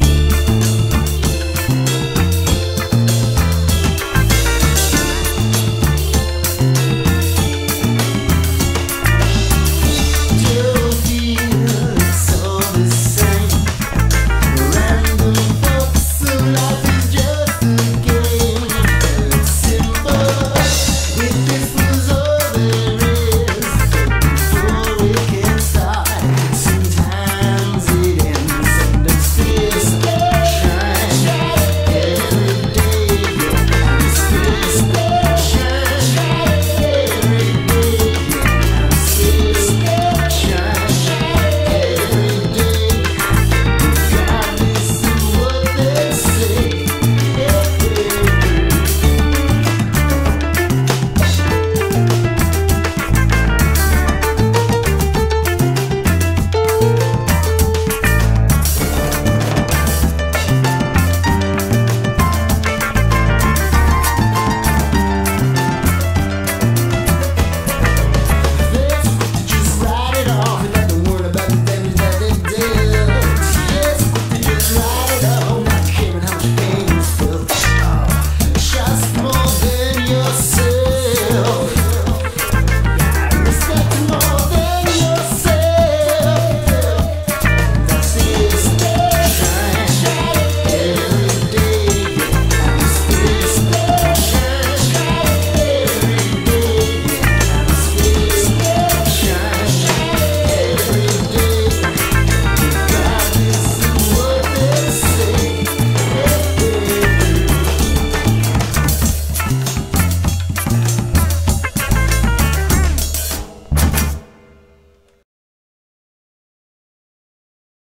Bye.